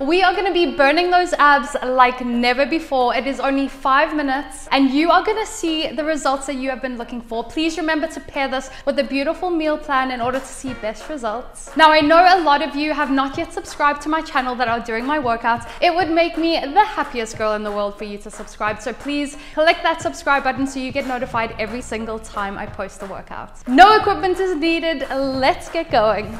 We are gonna be burning those abs like never before. It is only five minutes and you are gonna see the results that you have been looking for. Please remember to pair this with a beautiful meal plan in order to see best results. Now, I know a lot of you have not yet subscribed to my channel that are doing my workouts. It would make me the happiest girl in the world for you to subscribe. So please click that subscribe button so you get notified every single time I post the workout. No equipment is needed. Let's get going.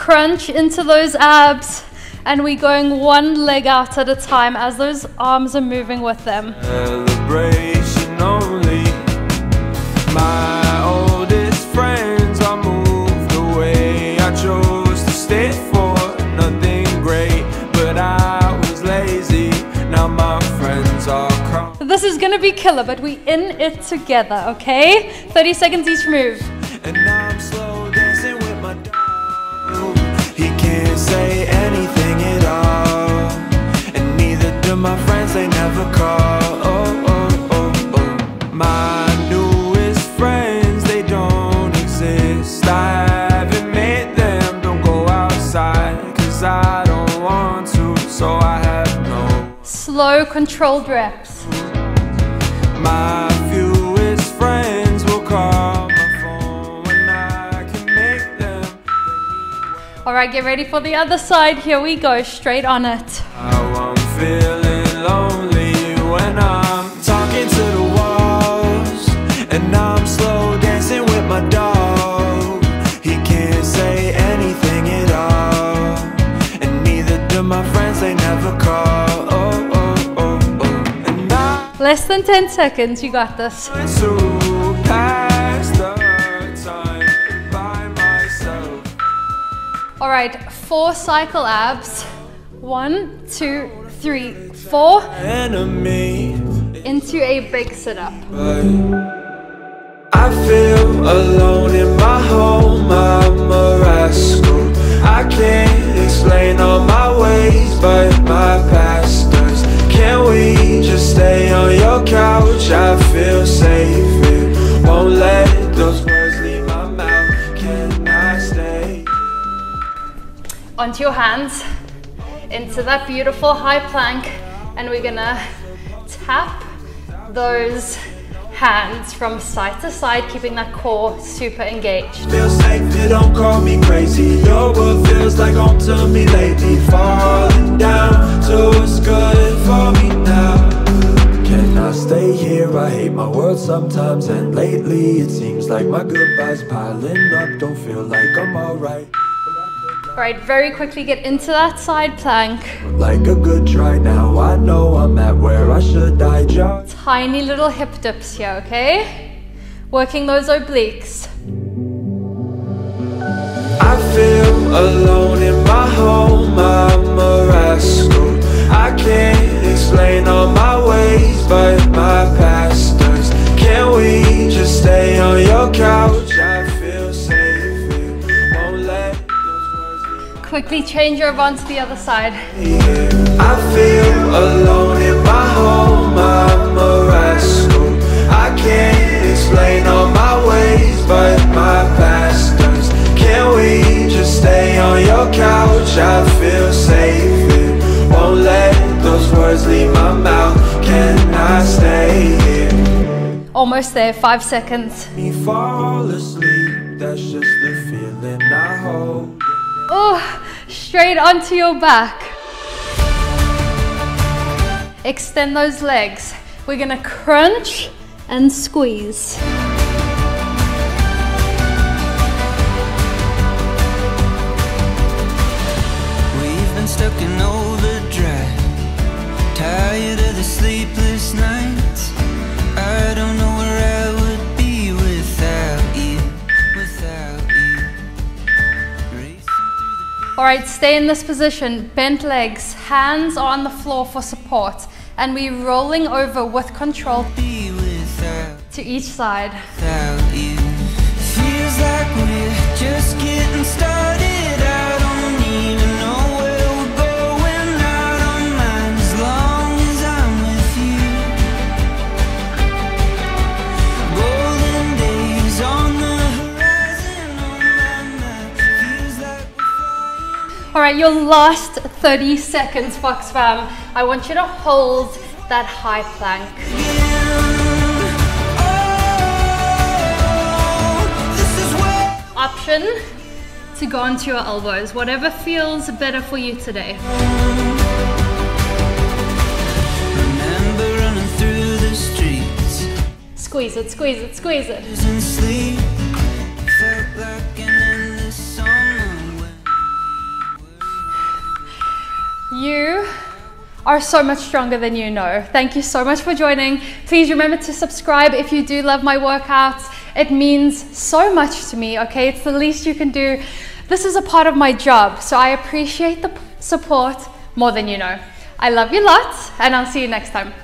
Crunch into those abs and we're going one leg out at a time as those arms are moving with them. Celebration only. My oldest friends are moved away. I chose to stay for nothing great, but I was lazy. Now my friends are crying. This is gonna be killer, but we in it together, okay? 30 seconds each move. They never call. Oh, oh, oh, oh. My newest friends, they don't exist. I haven't made them, don't go outside. Cause I don't want to, so I have no. Slow, controlled reps. My fewest friends will call my phone when I can make them. All right, get ready for the other side. Here we go, straight on it. Less than 10 seconds, you got this. trying to pass the time by myself All right, four cycle abs. One, two, three, four. Enemy Into a big sit up. I feel alone I feel safe Won't let those words leave my mouth. Can I stay? onto your hands. Into that beautiful high plank. And we're gonna tap those hands from side to side keeping that core super engaged. Feel safe, don't call me crazy. You're what feels like home to me lately. Falling my world sometimes And lately it seems like my goodbyes piling up. Don't feel like I'm alright. All right very quickly get into that side plank. Like a good try now I know I'm at where I should I jog tiny little hip dips here okay? Working those obliques. I feel alone in my home, I'm quickly change over onto the other side. I feel alone in my home, I'm a rascal. I can't explain all my ways, but my past does Can we just stay on your couch? I feel safe Won't let those words leave my mouth. Can I stay here? almost there five seconds. Me fall asleep, that's just the feeling I hold oh straight onto your back. Extend those legs. We're gonna crunch and squeeze All right, stay in this position, bent legs, hands are on the floor for support, and we're rolling over with control to each side. All right, your last 30 seconds, Fox Fam. I want you to hold that high plank. This is where Option to go onto your elbows, whatever feels better for you today. Remember running through the streets, Squeeze it, squeeze it, squeeze it. Are so much stronger than you know. Thank you so much for joining. Please remember to subscribe if you do love my workouts. It means so much to me, okay? It's the least you can do. This is a part of my job, so I appreciate the support more than you know. I love you lots, and I'll see you next time.